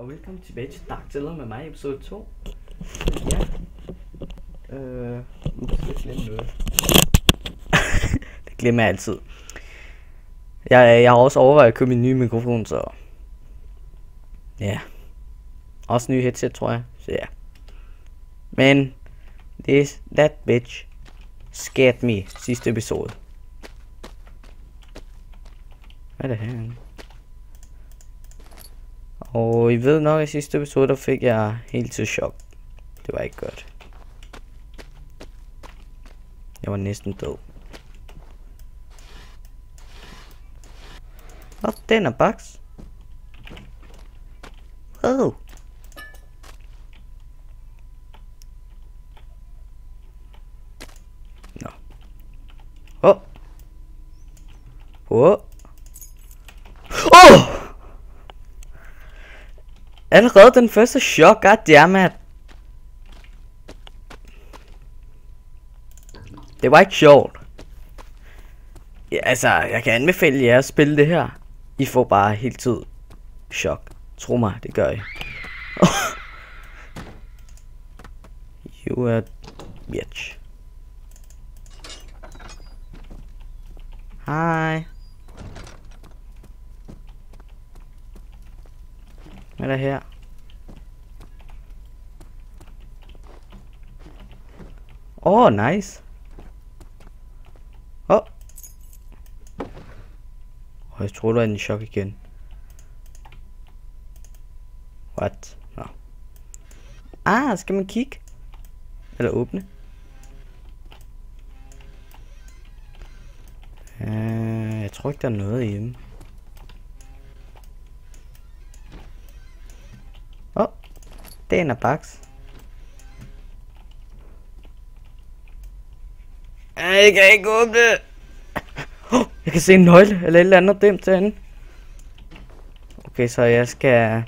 og velkommen tilbage til Dark Tiller med mig, episode 2. Ja. Øh, nu skal jeg glemme noget. det glemmer jeg altid. Jeg, jeg har også overvejet at købe en ny mikrofon, så... Ja. Også ny headset, tror jeg. Så ja. Men... This, that bitch scared me sidste episode. Hvad er det her? Og I ved nok, at i sidste episode, der fik jeg helt til chok. Det var ikke godt. Jeg var næsten død. Åh, den er baks. Oh. Nå. Åh. Åh. Åh! Allerede den første shot, goddammit. Det var ikke sjovt. Ja, altså, jeg kan anbefale jer at spille det her. I får bare hele tid chok. Tro mig, det gør I. you are bitch. Hej. Hvad er der her? Oh, nice. Oh. Åh. Oh. Oh, jeg tror, du er i chok igen. What? Nå. No. Ah, skal man kigge? Eller åbne? Uh, jeg tror ikke, der er noget hjemme. Åh, oh, den er baks. Jeg kan ikke åbne det. Oh, jeg kan se en nøgle eller et eller andet dem til hende. Okay, så jeg skal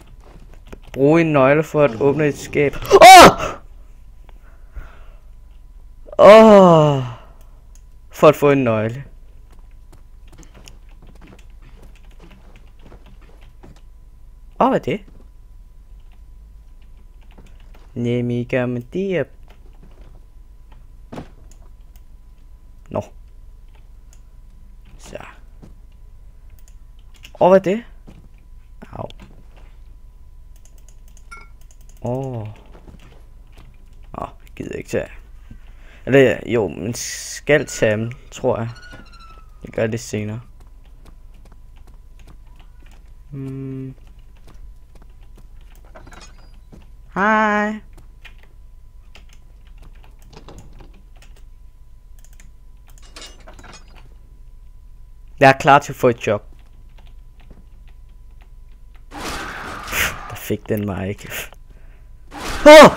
bruge en nøgle for at åbne et skab. Åh! Oh! Åh! Oh! For at få en nøgle. Åh, oh, hvad er det? Nemiga med det Nå. Så. Åh, hvad er det? Au. Åh. Oh. Åh, oh, gider ikke tage. Eller jo, men skal tage dem, tror jeg. Jeg gør det senere. Hmm. Hej. Jeg er klar til at få et job. Der fik den mig ikke. Oh!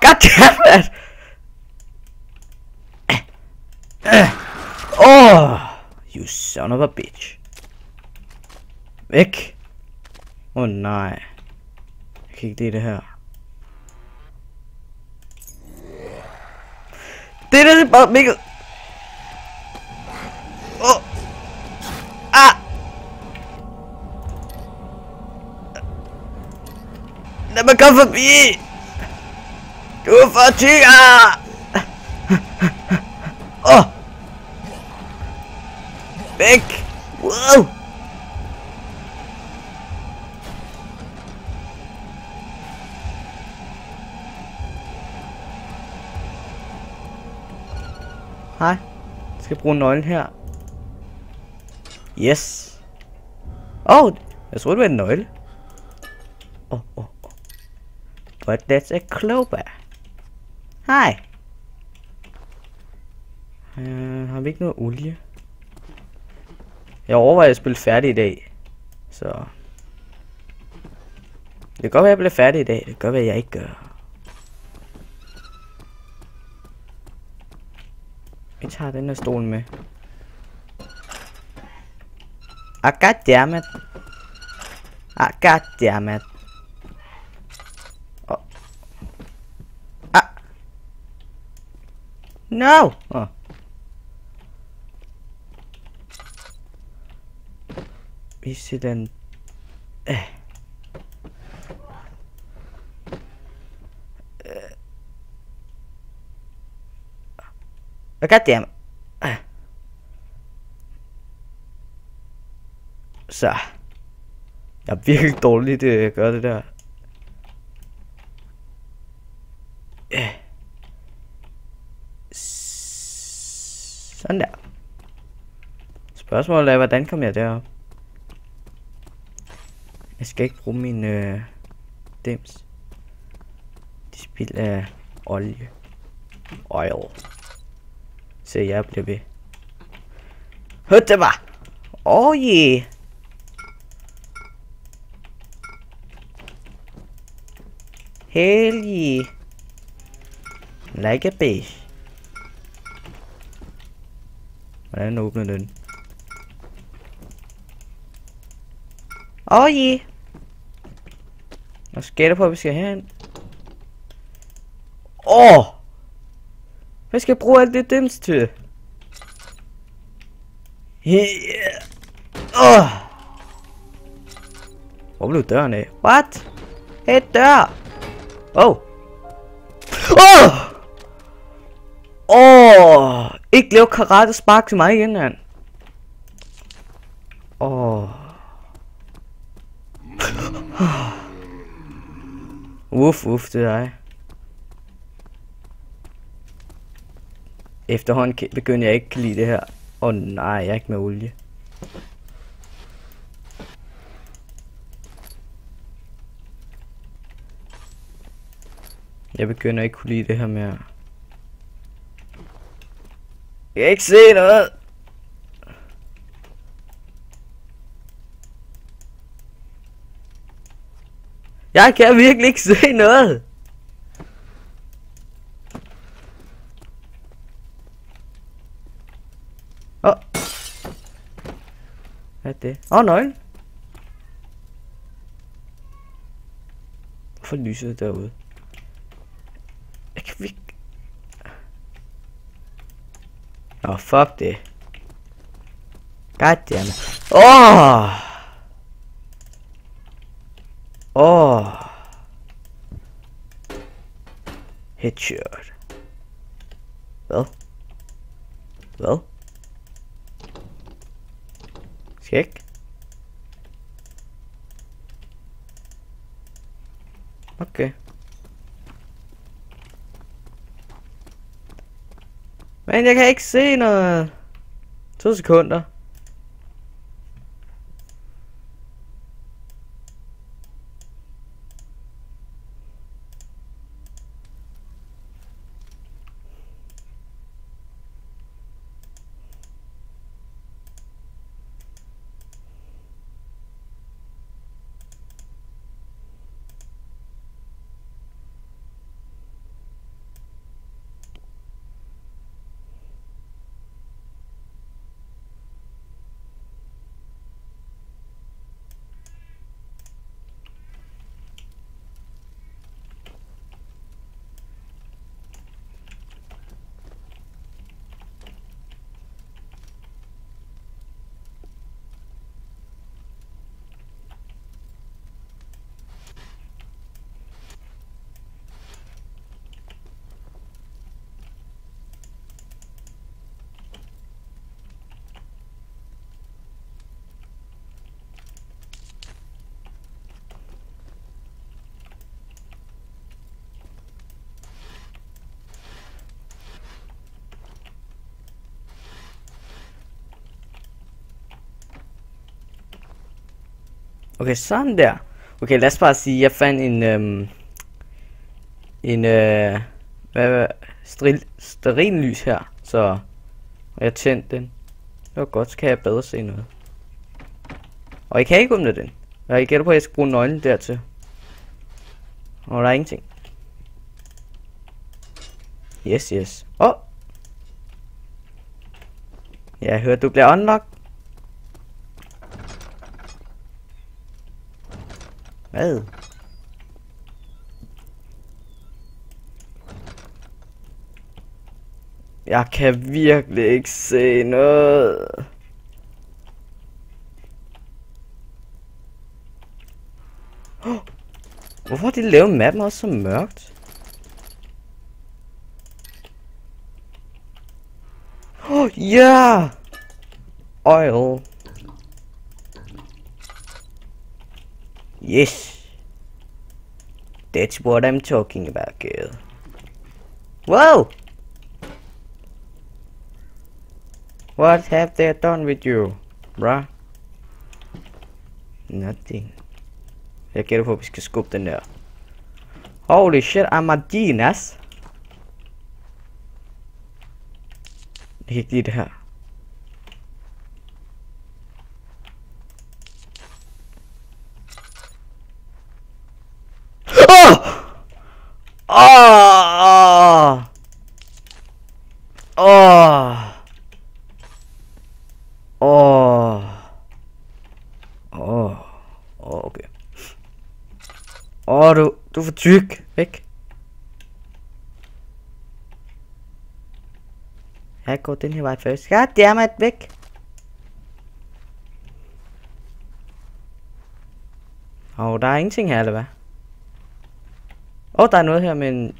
Goddammit! Oh! You son of a bitch. Væk! Åh oh, nej. Jeg kan ikke lide det her. Det er det bare Mikkel. Lad mig komme forbi. Du er for tykker. Åh. Oh. Væk. Wow. Hej. Jeg skal bruge nøglen her. Yes. Åh, oh, jeg troede, det var en nøgle. Åh, oh, oh, oh. But that's a clover. Hej. Uh, har vi ikke noget olie? Jeg overvejer at spille færdig i dag. Så... Det kan godt være, at jeg bliver færdig i dag. Det kan godt være, at jeg ikke gør. Vi tager den her stol med. Ah, goddammit. Ah, goddammit. No! Ah. Oh. Is it an... Eh. Uh, goddamn. Uh. Så. Jeg er virkelig dårligt, at uh, gøre det der. Spørgsmålet er, hvordan kom jeg derop? Jeg skal ikke bruge min øh, dems. De spild af olie. Oil. Se, jeg bliver ved. Hørte det bare. Oh yeah. Hell yeah. Like a bitch. Hvordan åbner den? Oh yeah. Jeg skætter på, at vi skal herhen. Åh! Oh! Hvad skal jeg bruge alt det dims til? Yeah. Oh. Hvor blev døren af? What? Hey, dør! Oh! Åh! Oh! Åh! Oh! Ikke lave karate spark til mig igen, mand. Uff, uff, det er dig. Efterhånden begynder jeg ikke at lide det her. Åh oh, nej, jeg er ikke med olie. Jeg begynder ikke kunne lide det her mere. Jeg kan ikke se noget. Jeg kan virkelig ikke se noget. Åh. Oh. Hvad er det? Åh, oh, nøgle. Hvorfor lyser det derude? Jeg kan virkelig... Åh, oh, fuck det. Goddammit. Åh! Oh! Oh. Headshot. Hvad? Hvad? Skal ikke? Okay. Men jeg kan ikke se noget. To sekunder. Okay, sådan der. Okay, lad os bare sige, jeg fandt en, øhm, en, øh, hvad, hvad, steril, steril lys her, så jeg tændte den. Det var godt, så kan jeg bedre se noget. Og jeg kan ikke åbne den. Jeg gætter på, at jeg skal bruge nøglen dertil. Og der er ingenting. Yes, yes. Åh! Oh. Jeg hørte, du bliver unlocked. Hvad? Jeg kan virkelig ikke se noget. Hvorfor har de lavet mappen også så mørkt? Oh, yeah! Oil. Yes. That's what I'm talking about, girl. Whoa! What have they done with you, bruh? Nothing. Jeg gætter på, at vi skal skubbe. Holy shit, I'm a genius. Jeg kan ikke lide. For tyk. Væk. Jeg går den her vej først. Goddammit, væk. Og oh, der er ingenting her, eller hvad? Åh, oh, der er noget her, men...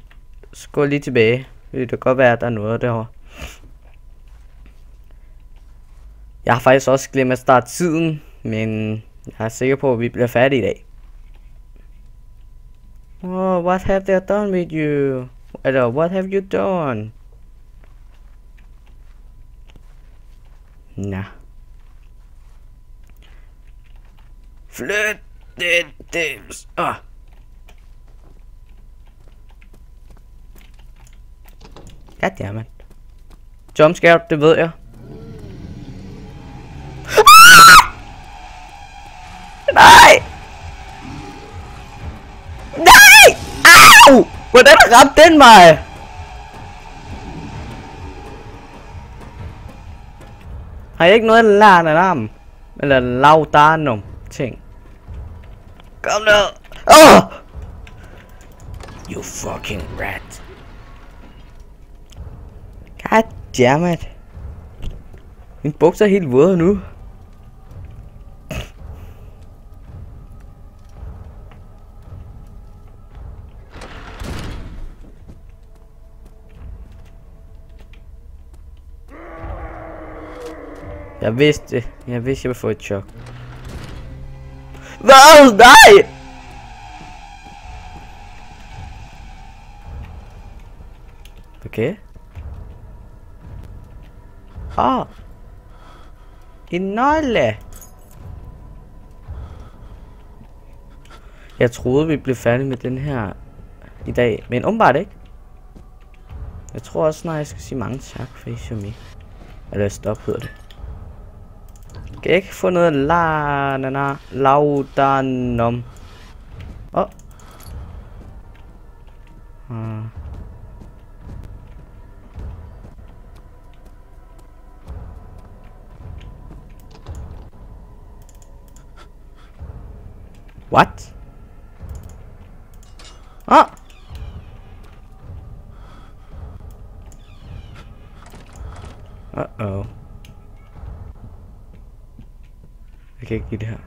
skå lige tilbage. Det kan godt være, at der er noget derovre. Jeg har faktisk også glemt at starte tiden, men jeg er sikker på, at vi bliver færdige i dag. Oh, what have they done with you? Eller, what have you done? Nå. Flyt den dims. Ah. Goddammit. Jumpscare, det ved jeg. Nej! Nej! Hvordan ramte den mig? Har jeg ikke noget lært af? Eller laudanum ting? Kom nu! Oh! You fucking rat. God damn it. Min bukser er helt våde nu. Jeg vidste, jeg vidste, jeg ville få et chok. Hvad? Nej! Okay. Ah. En nøgle. Jeg troede, vi blev færdige med den her i dag, men åbenbart ikke. Jeg tror også snart, jeg skal sige mange tak for Ishami. Eller stop hedder det. Ikke få noget la na na laudanum? Oh. Hmm. What? Ah! Uh-oh. Jeg kan ikke give det her.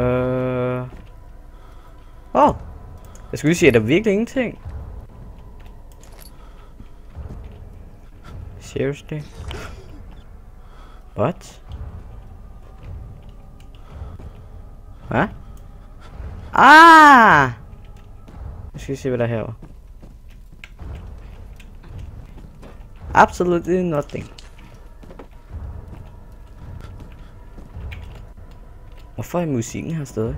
Øh... Uh... Åh! Oh. Jeg skulle lige sige, at der virkelig ingenting. Seriously? What? Hvad? Ah! Jeg skal se, hvad der er herovre. Absolutely nothing. Hvorfor er musikken her stadig?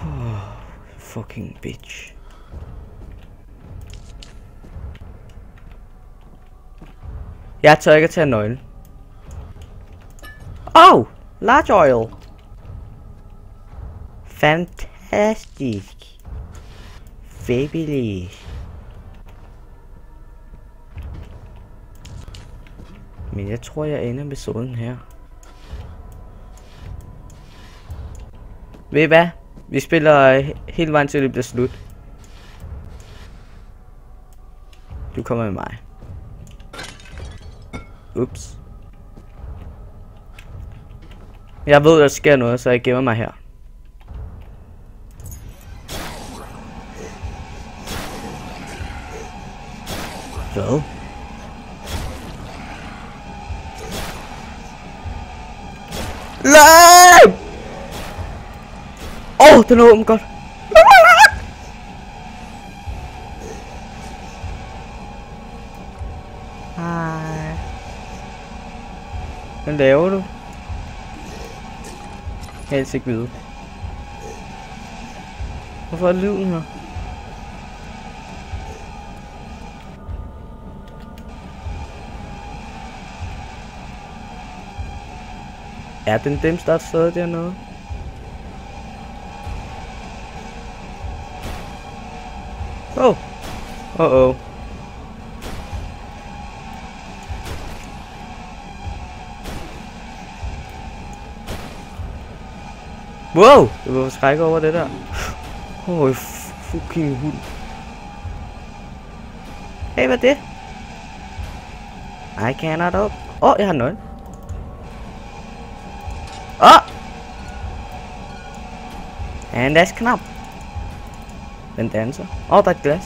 Oh, fucking bitch. Jeg tør ikke at tage nøglen. Oh! Large oil. Fantastisk. Fabulous. Men jeg tror, jeg ender episoden her. Ved I hvad? Vi spiller øh, hele vejen til det bliver slut. Du kommer med mig. Ups. Jeg ved, der sker noget, så jeg gemmer mig her. Hvad? Åh, oh, den er åben godt. Hej. Hvad laver du? Jeg helst ikke vide. Hvorfor er lyden her? Er den dem, der er stadig dernede? Uh oh. Wow! Det var skræk over det der. Åh, oh, fucking hund. Hey, hvad er det? I cannot up. Åh, oh, jeg har nøgle. Åh! Oh! And that's knap. Den danser. Åh, oh, der er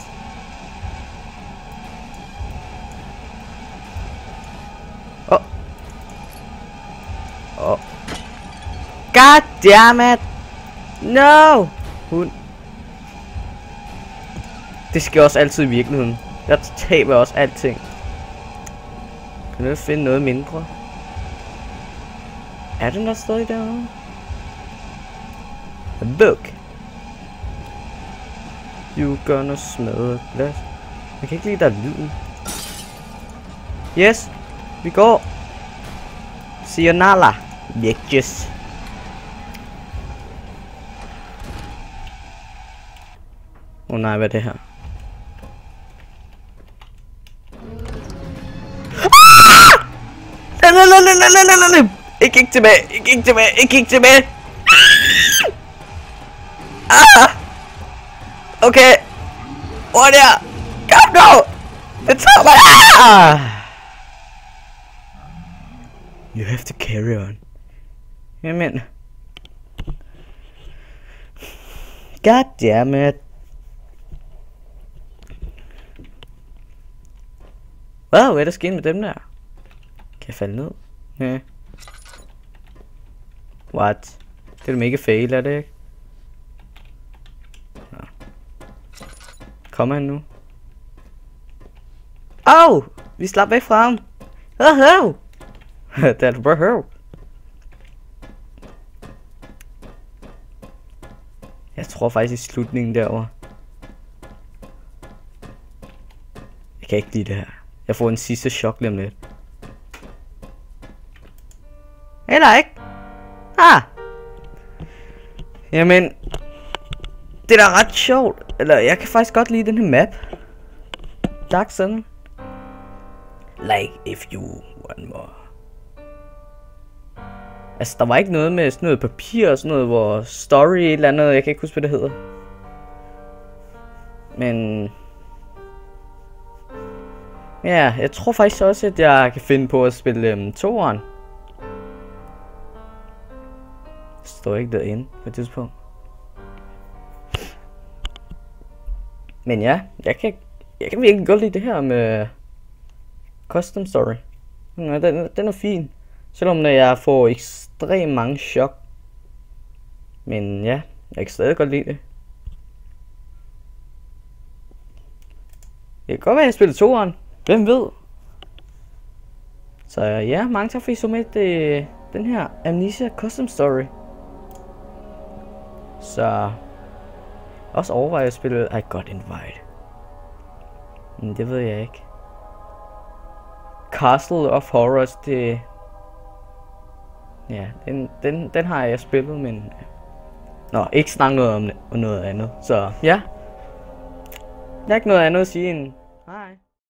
God damn it! No! Hund. Det sker også altid i virkeligheden. Jeg taber også alting. Kan jeg finde noget mindre? Er den der stadig derovre? A book. You gonna smadre glas. Jeg kan ikke lide, der er lyden. Yes, vi går. Sayonara, bitches. Åh oh, nej, hvad er det her? Ah! Nej, nej, nej, nej, nej, nej, nej. Ikke ikke tilbage, ikke ikke tilbage, ikke ikke tilbage. Ah! Okay. Hvor er der? Kom nu! Det tager mig! Ah! You have to carry on. Jamen. God damn it. Wow, hvad er der sket med dem der? Kan jeg falde ned? Ja. What? Det er mega fail, er det ikke? Nå. Kommer han nu? Åh! Oh, vi slap væk fra ham. Åh, oh, det er bare hov. Jeg tror faktisk i slutningen derovre. Jeg kan ikke lide det her. Jeg får en sidste chok lige om lidt. Eller ikke. Ah! Jamen, det er da ret sjovt. Eller, jeg kan faktisk godt lide den her map. Dark Sun. Like if you want more. Altså, der var ikke noget med sådan noget papir og sådan noget, hvor story et eller andet, jeg kan ikke huske, hvad det hedder. Men... Ja, jeg tror faktisk også, at jeg kan finde på at spille øhm, toeren. står ikke derinde på et tidspunkt. Men ja, jeg kan, jeg kan virkelig godt lide det her med custom story. Ja, den, den er fin. Selvom jeg får ekstremt mange chok. Men ja, jeg kan stadig godt lide det. Det kan godt være, at jeg spiller toeren. Hvem ved? Så ja, mange tak for I så med det, den her Amnesia Custom Story. Så også overveje at spille I Got Invite. Men det ved jeg ikke. Castle of Horrors, det... Ja, den, den, den har jeg spillet, men... Nå, ikke snakke noget om noget andet. Så ja. Der er ikke noget andet at sige end...